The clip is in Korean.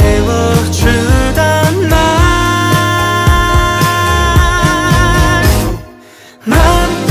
채워주던 말